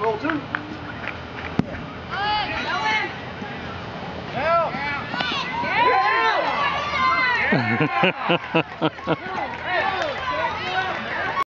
roll too. Help! Help!